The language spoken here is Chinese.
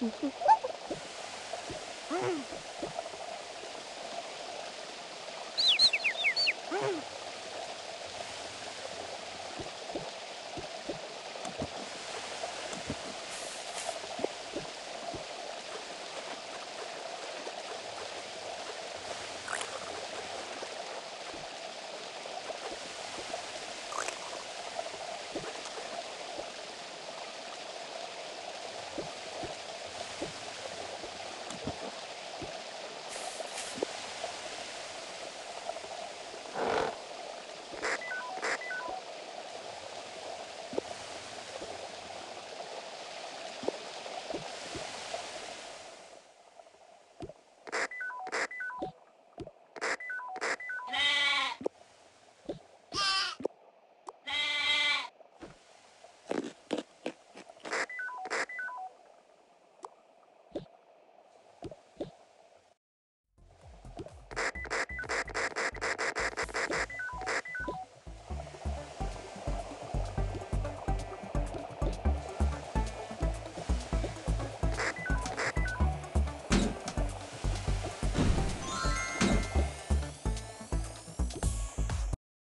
哼哼哼